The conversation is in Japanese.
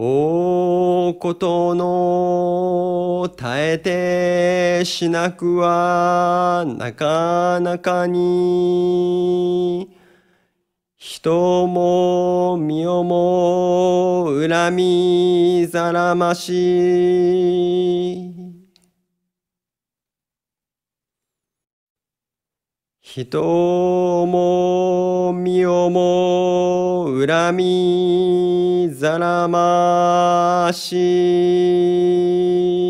おことの耐えてしなくはなかなかに。人も身をも恨みざらまし。人も身をも恨みざらまし。